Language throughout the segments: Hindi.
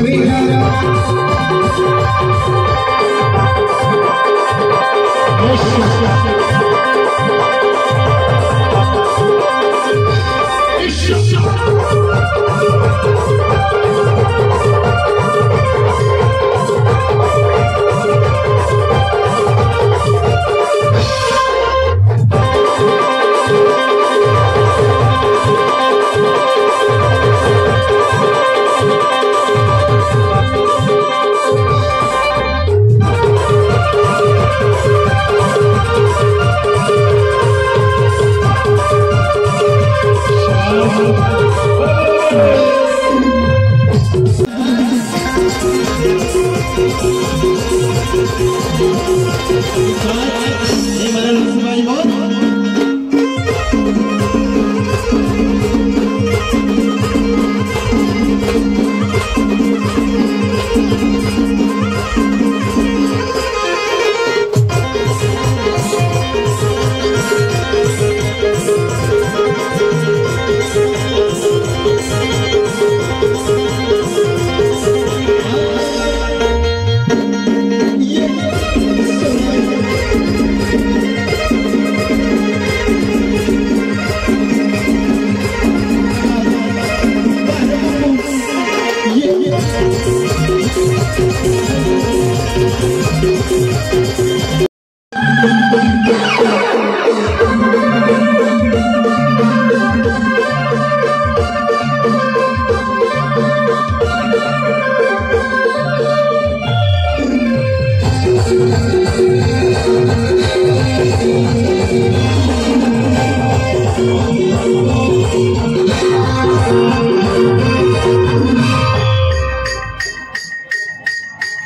Hare Hare すごい!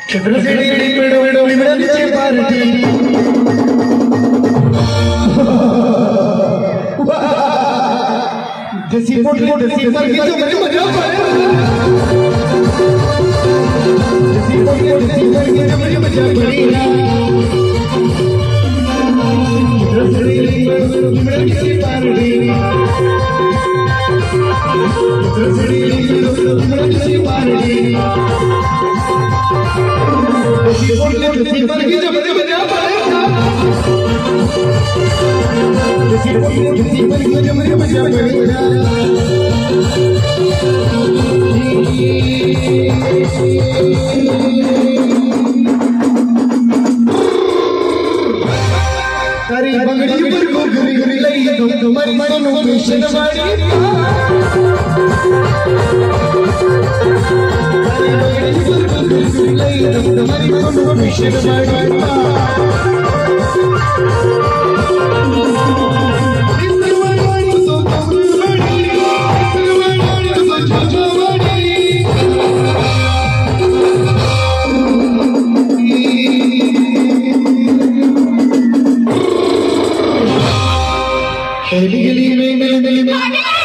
ചന്ദ്രസിടി പിടുവിടും पर्दे पर्दे जैसी फुट फुट जैसी पर की जो मेरे मज़ा पाए जैसी फुट फुट जैसी पर की जो मेरे मज़ा पाए जैसी पर्दे जैसी पर्दे जिसने किसी पर भी जब जब जा पाया था जिसने किसी पर भी जब जब जा पाया तारी बंगड़ी पर गुरी गुरी लई तो तुम्हारी मनो पेशन वाली Heli heli heli heli heli